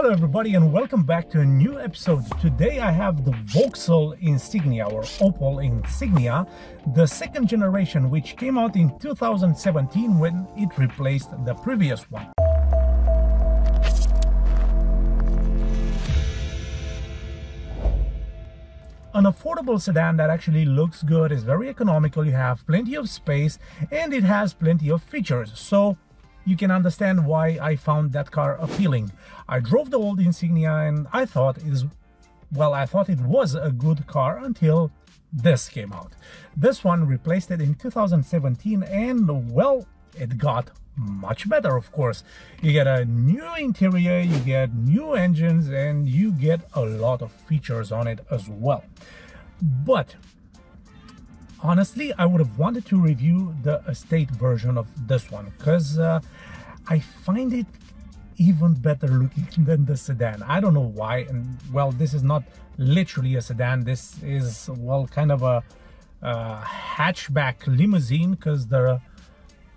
Hello everybody and welcome back to a new episode. Today I have the Vauxhall Insignia or Opel Insignia, the second generation which came out in 2017 when it replaced the previous one. an affordable sedan that actually looks good, is very economical, you have plenty of space, and it has plenty of features. So you can understand why I found that car appealing. I drove the old Insignia and I thought it is, well, I thought it was a good car until this came out. This one replaced it in 2017 and well, it got much better of course you get a new interior you get new engines and you get a lot of features on it as well but honestly i would have wanted to review the estate version of this one because uh, i find it even better looking than the sedan. I don't know why and well this is not literally a sedan. This is well kind of a, a hatchback limousine because the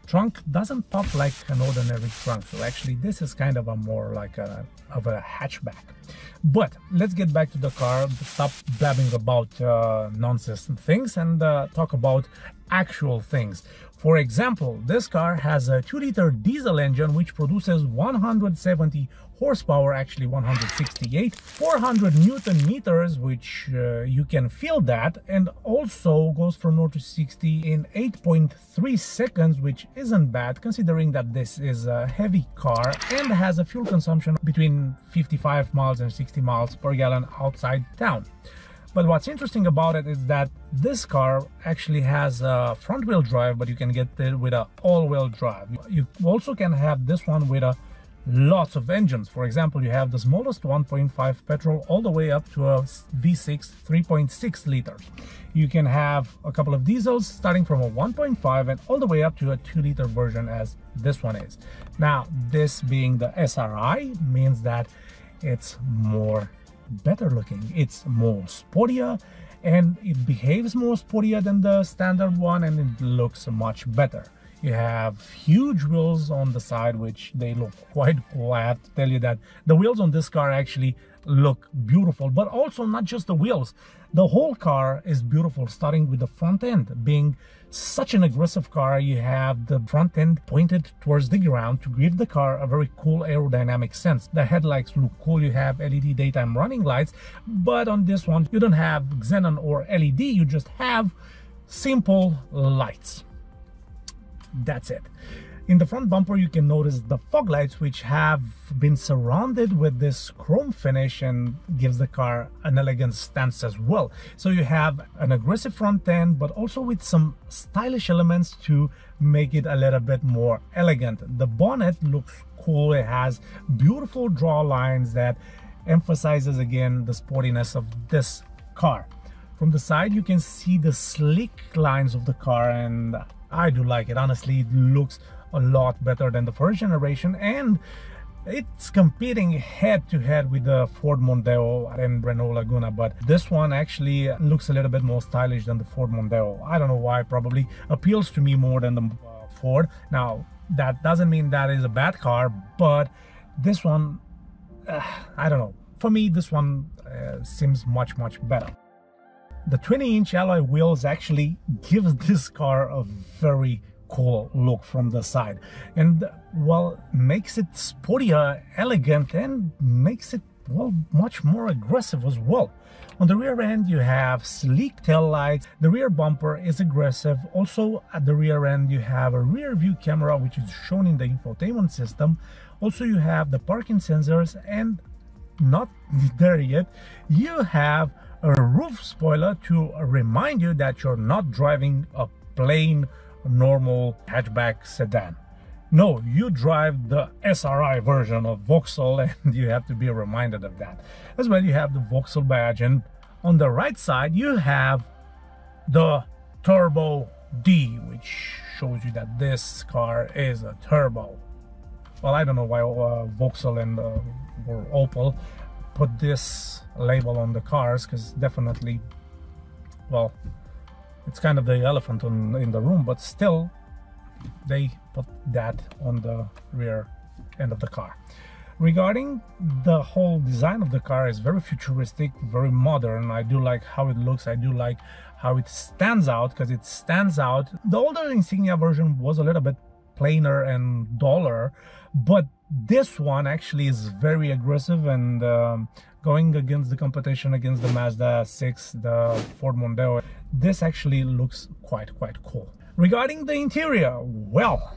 trunk doesn't pop like an ordinary trunk. So actually this is kind of a more like a of a hatchback. But let's get back to the car stop blabbing about uh, nonsense things and uh, talk about actual things. For example this car has a 2 liter diesel engine which produces 170 horsepower actually 168 400 newton meters which uh, you can feel that and also goes from 0 to 60 in 8.3 seconds which isn't bad considering that this is a heavy car and has a fuel consumption between 55 miles and 60 miles per gallon outside town but what's interesting about it is that this car actually has a front wheel drive but you can get it with a all-wheel drive you also can have this one with a lots of engines. For example, you have the smallest 1.5 petrol all the way up to a V6 3.6 liter. You can have a couple of diesels starting from a 1.5 and all the way up to a 2 liter version as this one is. Now, this being the SRI means that it's more better looking. It's more sportier and it behaves more sportier than the standard one and it looks much better. You have huge wheels on the side, which they look quite cool. I have to tell you that the wheels on this car actually look beautiful, but also not just the wheels. The whole car is beautiful, starting with the front end. Being such an aggressive car, you have the front end pointed towards the ground to give the car a very cool aerodynamic sense. The headlights look cool, you have LED daytime running lights, but on this one, you don't have xenon or LED, you just have simple lights that's it in the front bumper you can notice the fog lights which have been surrounded with this chrome finish and gives the car an elegant stance as well. So you have an aggressive front end but also with some stylish elements to make it a little bit more elegant. The bonnet looks cool. It has beautiful draw lines that emphasizes again the sportiness of this car. From the side you can see the sleek lines of the car and I do like it. Honestly, it looks a lot better than the first generation and it's competing head to head with the Ford Mondeo and Renault Laguna but this one actually looks a little bit more stylish than the Ford Mondeo. I don't know why probably appeals to me more than the uh, Ford. Now that doesn't mean that is a bad car but this one uh, I don't know. For me this one uh, seems much much better. The 20 inch alloy wheels actually gives this car a very cool look from the side. And well makes it sportier elegant and makes it well much more aggressive as well. On the rear end you have sleek tail lights. The rear bumper is aggressive. Also at the rear end you have a rear view camera which is shown in the infotainment system. Also you have the parking sensors and not there yet you have a roof spoiler to remind you that you're not driving a plain normal hatchback sedan. No, you drive the SRI version of Vauxhall and you have to be reminded of that. As well, you have the Vauxhall badge and on the right side you have the Turbo D, which shows you that this car is a turbo. Well, I don't know why uh, Vauxhall and uh, or Opel put this label on the cars because definitely well it's kind of the elephant on, in the room but still they put that on the rear end of the car. Regarding the whole design of the car is very futuristic very modern. I do like how it looks. I do like how it stands out because it stands out. The older insignia version was a little bit plainer and duller but this one actually is very aggressive and um, going against the competition against the mazda 6 the ford mondeo this actually looks quite quite cool. Regarding the interior well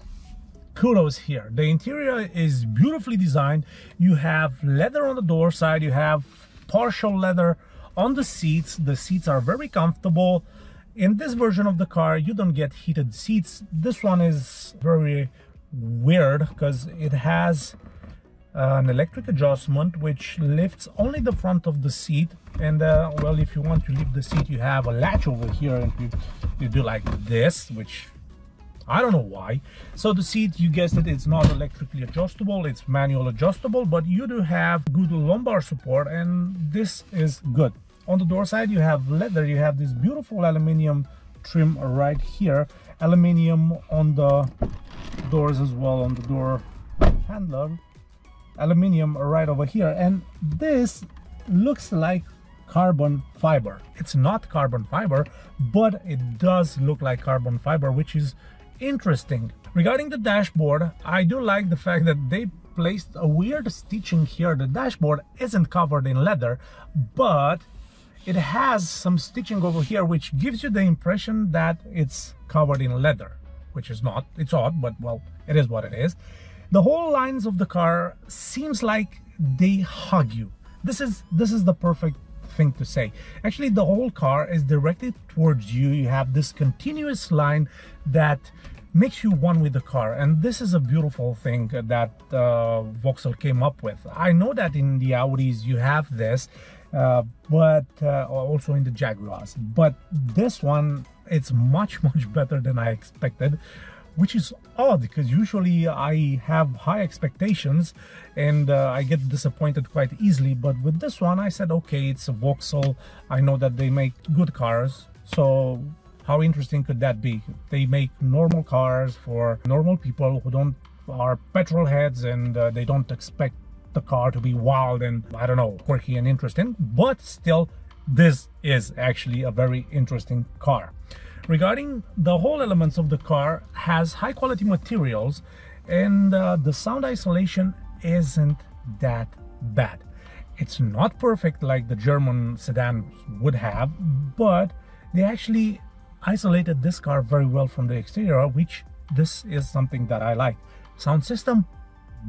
kudos here. The interior is beautifully designed. You have leather on the door side you have partial leather on the seats. The seats are very comfortable. In this version of the car you don't get heated seats. This one is very weird because it has an electric adjustment which lifts only the front of the seat and uh, well if you want to lift the seat you have a latch over here and you, you do like this which I don't know why. So the seat, you guessed it, it's not electrically adjustable, it's manual adjustable, but you do have good lumbar support and this is good. On the door side, you have leather, you have this beautiful aluminium trim right here, aluminium on the doors as well, on the door handle, aluminium right over here. And this looks like carbon fiber. It's not carbon fiber, but it does look like carbon fiber, which is interesting. Regarding the dashboard, I do like the fact that they placed a weird stitching here. The dashboard isn't covered in leather, but it has some stitching over here, which gives you the impression that it's covered in leather, which is not. It's odd, but well, it is what it is. The whole lines of the car seems like they hug you. This is this is the perfect thing to say. Actually, the whole car is directed towards you. You have this continuous line that makes you one with the car and this is a beautiful thing that uh, Vauxhall came up with. I know that in the Audis you have this uh, but uh, also in the Jaguars but this one it's much much better than I expected which is odd because usually I have high expectations and uh, I get disappointed quite easily. But with this one I said okay it's a Vauxhall. I know that they make good cars. So how interesting could that be? They make normal cars for normal people who don't are petrol heads and uh, they don't expect the car to be wild and I don't know quirky and interesting. But still this is actually a very interesting car regarding the whole elements of the car has high quality materials and uh, the sound isolation isn't that bad. It's not perfect like the german sedan would have but they actually isolated this car very well from the exterior which this is something that i like. Sound system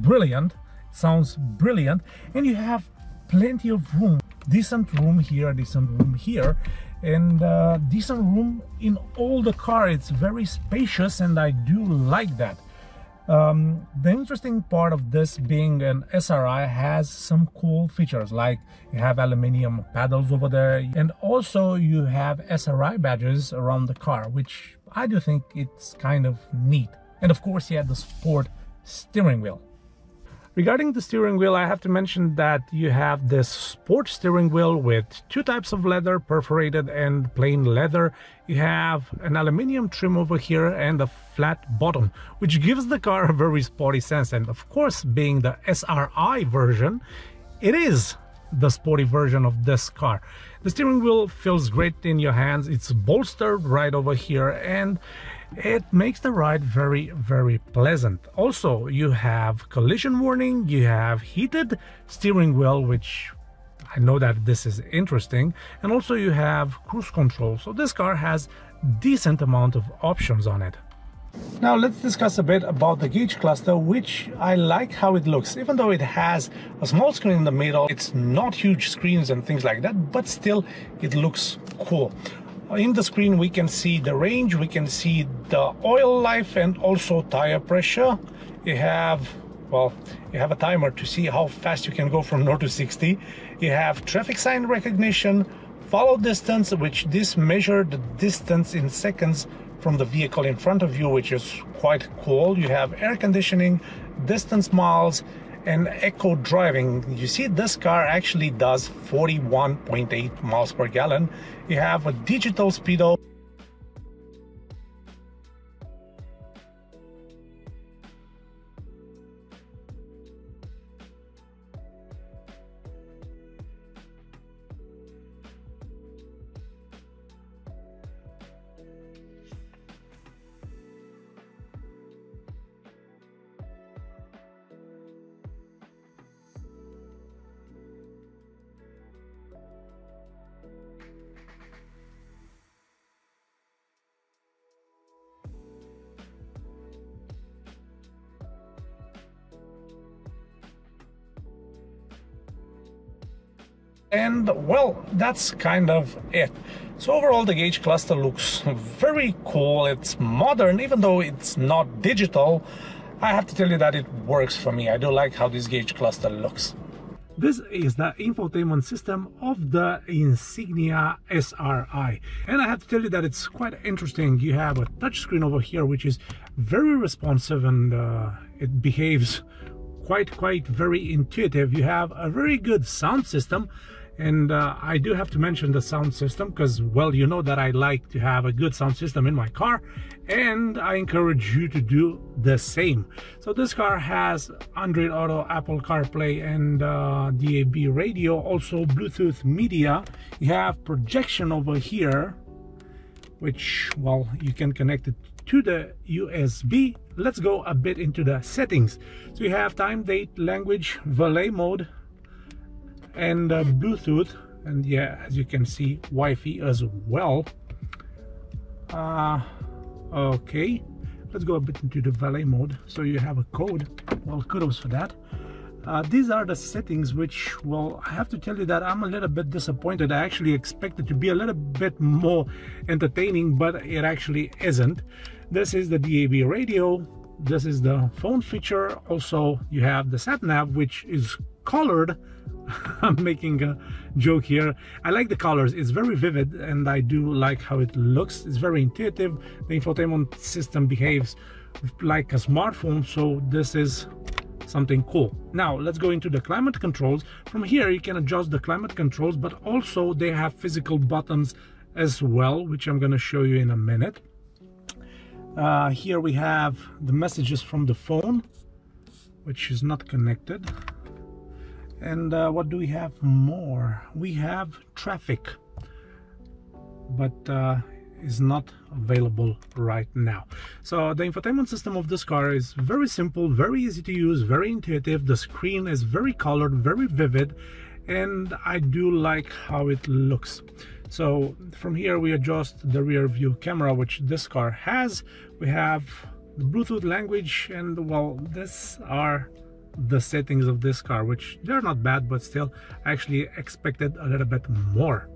brilliant. Sounds brilliant. And you have plenty of room decent room here decent room here and uh, decent room in all the car. It's very spacious and I do like that. Um, the interesting part of this being an SRI has some cool features like you have aluminium paddles over there and also you have SRI badges around the car which I do think it's kind of neat. And of course you have the sport steering wheel Regarding the steering wheel, I have to mention that you have this sport steering wheel with two types of leather, perforated and plain leather. You have an aluminium trim over here and a flat bottom, which gives the car a very sporty sense. And of course, being the SRI version, it is the sporty version of this car. The steering wheel feels great in your hands. It's bolstered right over here and it makes the ride very very pleasant. Also you have collision warning you have heated steering wheel which I know that this is interesting and also you have cruise control. So this car has decent amount of options on it. Now let's discuss a bit about the gauge cluster which I like how it looks. Even though it has a small screen in the middle it's not huge screens and things like that but still it looks cool in the screen we can see the range we can see the oil life and also tire pressure. You have well you have a timer to see how fast you can go from 0 to 60 you have traffic sign recognition follow distance which this measure the distance in seconds from the vehicle in front of you which is quite cool. You have air conditioning distance miles and eco driving. You see this car actually does 41.8 miles per gallon. You have a digital speedo And well, that's kind of it. So overall the gauge cluster looks very cool. It's modern, even though it's not digital. I have to tell you that it works for me. I do like how this gauge cluster looks. This is the infotainment system of the Insignia SRI. And I have to tell you that it's quite interesting. You have a touchscreen over here, which is very responsive and uh, it behaves quite, quite very intuitive. You have a very good sound system and uh, I do have to mention the sound system because well you know that I like to have a good sound system in my car and I encourage you to do the same. So this car has Android Auto Apple CarPlay and uh, DAB radio also Bluetooth media. You have projection over here which well you can connect it to the USB let's go a bit into the settings. So you have time date language valet mode and uh, Bluetooth and yeah as you can see Wi-Fi as well. Uh, okay let's go a bit into the valet mode. So you have a code. Well kudos for that. Uh, these are the settings which well I have to tell you that I'm a little bit disappointed. I actually expected to be a little bit more entertaining but it actually isn't. This is the DAB radio. This is the phone feature. Also you have the sat nav which is colored I'm making a joke here. I like the colors, it's very vivid and I do like how it looks. It's very intuitive. The infotainment system behaves like a smartphone, so this is something cool. Now let's go into the climate controls. From here you can adjust the climate controls, but also they have physical buttons as well, which I'm gonna show you in a minute. Uh, here we have the messages from the phone, which is not connected and uh, what do we have more? We have traffic but uh, is not available right now. So the infotainment system of this car is very simple very easy to use very intuitive. The screen is very colored very vivid and I do like how it looks. So from here we adjust the rear view camera which this car has. We have the Bluetooth language and well this are the settings of this car which they're not bad but still I actually expected a little bit more.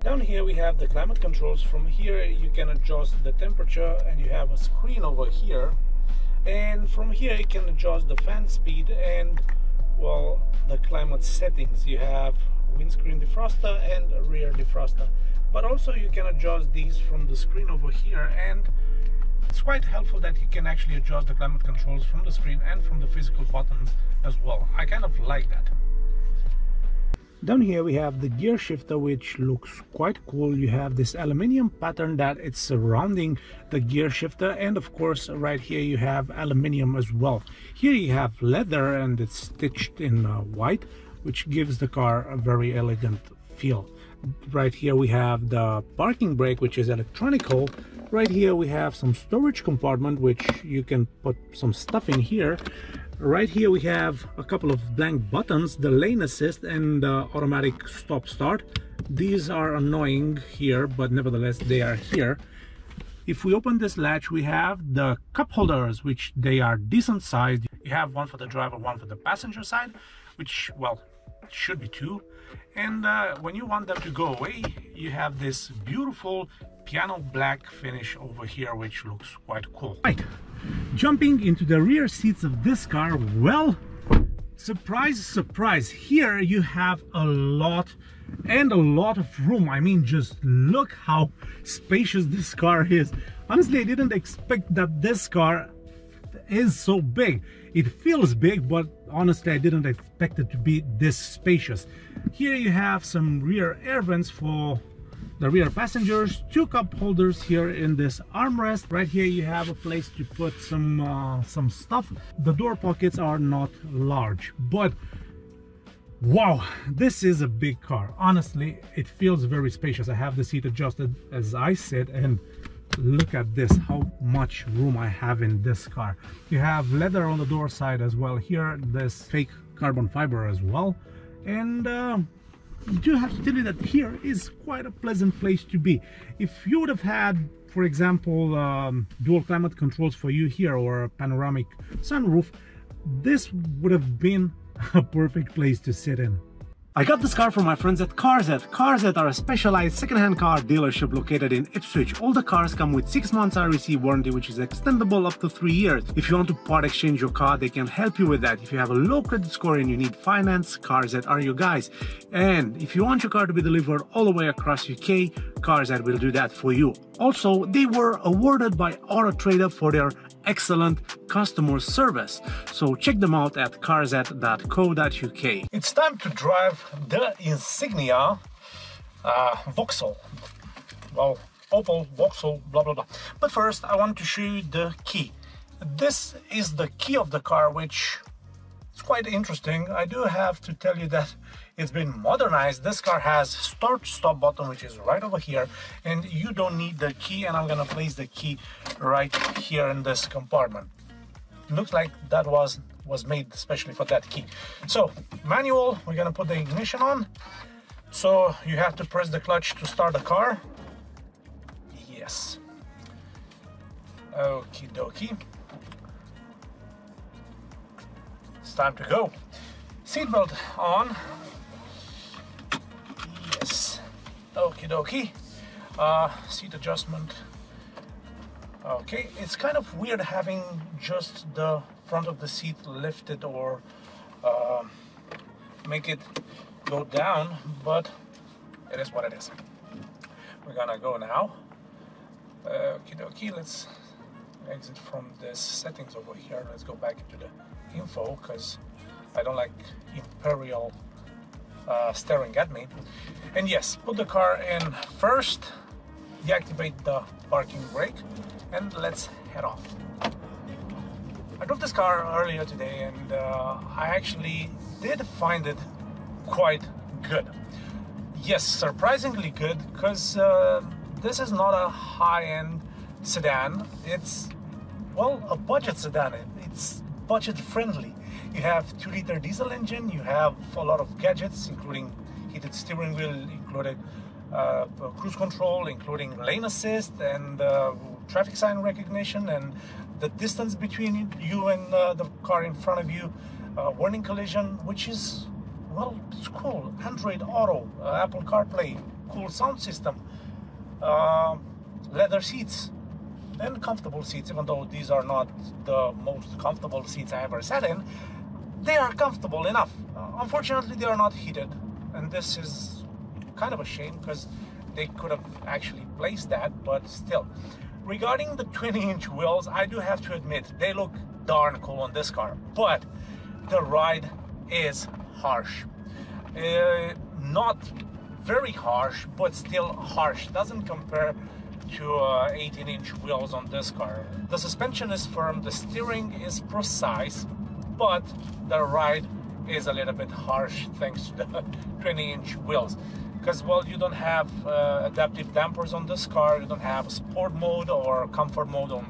Down here we have the climate controls. From here you can adjust the temperature and you have a screen over here. And from here you can adjust the fan speed and well the climate settings. You have windscreen defroster and rear defroster. But also you can adjust these from the screen over here and it's quite helpful that you can actually adjust the climate controls from the screen and from the physical buttons as well. I kind of like that. Down here we have the gear shifter which looks quite cool. You have this aluminium pattern that it's surrounding the gear shifter and of course right here you have aluminium as well. Here you have leather and it's stitched in uh, white which gives the car a very elegant feel. Right here we have the parking brake which is electronical. Right here we have some storage compartment which you can put some stuff in here. Right here we have a couple of blank buttons the lane assist and uh, automatic stop start. These are annoying here but nevertheless they are here. If we open this latch we have the cup holders which they are decent sized. You have one for the driver one for the passenger side which well should be two and uh, when you want them to go away you have this beautiful piano black finish over here which looks quite cool. Right. Jumping into the rear seats of this car well surprise surprise. Here you have a lot and a lot of room. I mean just look how spacious this car is. Honestly i didn't expect that this car is so big. It feels big but honestly i didn't expect it to be this spacious. Here you have some rear air vents for the rear passengers two cup holders here in this armrest. Right here you have a place to put some uh, some stuff. The door pockets are not large but wow this is a big car. Honestly it feels very spacious. I have the seat adjusted as i sit and look at this how much room i have in this car you have leather on the door side as well here this fake carbon fiber as well and uh, I do have to tell you that here is quite a pleasant place to be. If you would have had, for example, um, dual climate controls for you here or a panoramic sunroof, this would have been a perfect place to sit in. I got this car from my friends at CarZet. CarZet are a specialized second-hand car dealership located in Ipswich. All the cars come with 6 months RAC warranty which is extendable up to 3 years. If you want to part exchange your car, they can help you with that. If you have a low credit score and you need finance, CarZet are your guys. And if you want your car to be delivered all the way across UK, CarZet will do that for you. Also, they were awarded by Autotrader for their excellent customer service. So check them out at carzet.co.uk. It's time to drive the Insignia uh, Vauxhall. Well, Opel, Vauxhall, blah blah blah. But first, I want to show you the key. This is the key of the car, which is quite interesting. I do have to tell you that it's been modernized. This car has start stop button, which is right over here, and you don't need the key, and I'm gonna place the key right here in this compartment. looks like that was was made especially for that key. So manual, we're gonna put the ignition on. So you have to press the clutch to start the car. Yes. Okie dokie. It's time to go. Seatbelt on. Yes. Okie dokie. Uh, seat adjustment. Okay, it's kind of weird having just the front of the seat lift it or uh, make it go down, but it is what it is. We're gonna go now. Okie dokie, let's exit from this settings over here. Let's go back into the info because I don't like Imperial uh, staring at me. And yes, put the car in first, deactivate the parking brake, and let's head off. Drove this car earlier today and uh, I actually did find it quite good. Yes, surprisingly good because uh, this is not a high-end sedan. It's, well, a budget sedan. It's budget friendly. You have 2 liter diesel engine, you have a lot of gadgets, including heated steering wheel, included uh, cruise control, including lane assist and uh, traffic sign recognition, and the distance between you and uh, the car in front of you, uh, warning collision, which is, well, it's cool. Android Auto, uh, Apple CarPlay, cool sound system, uh, leather seats, and comfortable seats, even though these are not the most comfortable seats I ever sat in they are comfortable enough. Uh, unfortunately, they are not heated, and this is kind of a shame because they could have actually placed that, but still. Regarding the 20 inch wheels, I do have to admit they look darn cool on this car, but the ride is harsh. Uh, not very harsh, but still harsh. Doesn't compare to uh, 18 inch wheels on this car. The suspension is firm, the steering is precise, but the ride is a little bit harsh thanks to the 20 inch wheels because well you don't have uh, adaptive dampers on this car you don't have sport mode or comfort mode on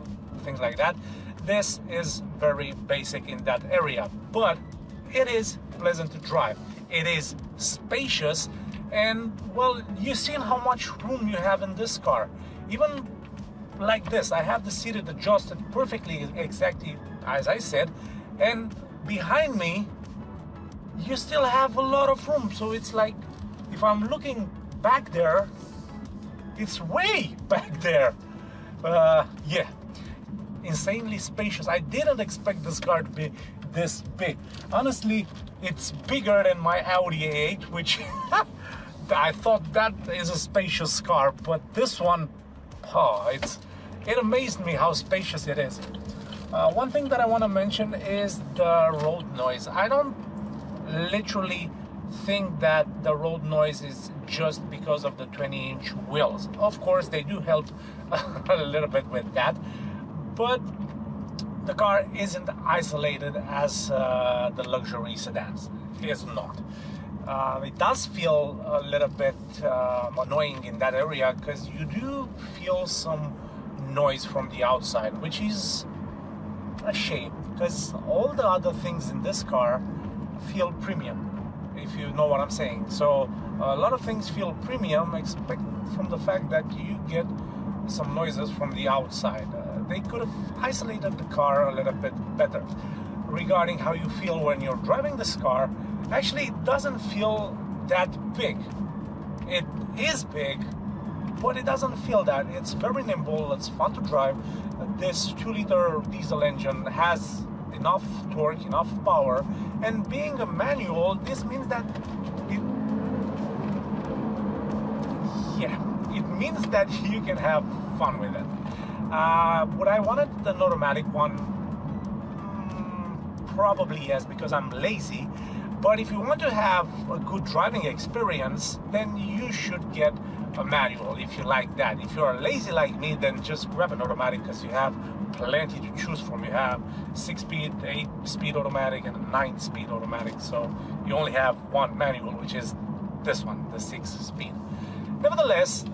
things like that. This is very basic in that area but it is pleasant to drive. It is spacious and well you've seen how much room you have in this car. Even like this i have the seated adjusted perfectly exactly as i said and behind me you still have a lot of room. So it's like if I'm looking back there it's way back there. Uh, yeah. Insanely spacious. I didn't expect this car to be this big. Honestly it's bigger than my Audi A8 which I thought that is a spacious car but this one oh it's it amazed me how spacious it is. Uh, one thing that I want to mention is the road noise. I don't literally think that the road noise is just because of the 20 inch wheels. Of course, they do help a little bit with that, but the car isn't isolated as uh, the luxury sedans. It's not. Uh, it does feel a little bit uh, annoying in that area because you do feel some noise from the outside, which is a shame because all the other things in this car feel premium if you know what I'm saying so a lot of things feel premium expect from the fact that you get some noises from the outside uh, they could have isolated the car a little bit better regarding how you feel when you're driving this car actually it doesn't feel that big. It is big, but it doesn't feel that. It's very nimble, it's fun to drive. This 2 liter diesel engine has enough torque, enough power, and being a manual, this means that it, yeah, it means that you can have fun with it. Uh, would I wanted the automatic one? Mm, probably yes, because I'm lazy. But if you want to have a good driving experience, then you should get a manual if you like that. If you're lazy like me, then just grab an automatic because you have plenty to choose from. You have six speed, eight speed automatic, and a nine speed automatic. So you only have one manual, which is this one, the six speed. Nevertheless,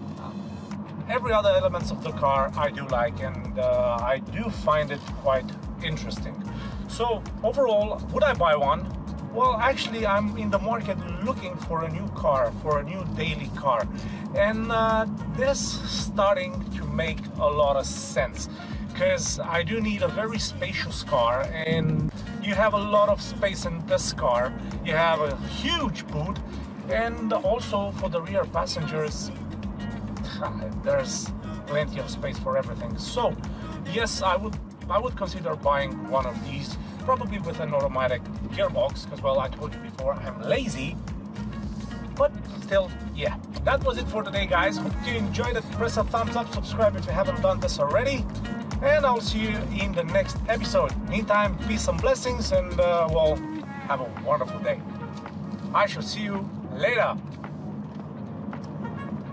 every other elements of the car I do like, and uh, I do find it quite interesting. So overall, would I buy one? Well, actually, I'm in the market looking for a new car, for a new daily car. And uh, this starting to make a lot of sense because I do need a very spacious car and you have a lot of space in this car. You have a huge boot and also for the rear passengers, there's plenty of space for everything. So yes, I would I would consider buying one of these probably with an automatic gearbox, because well, I told you before, I'm lazy. But still, yeah. That was it for today, guys. Hope you enjoyed it. Press a thumbs up, subscribe if you haven't done this already. And I'll see you in the next episode. Meantime, peace and blessings, and uh, well, have a wonderful day. I shall see you later.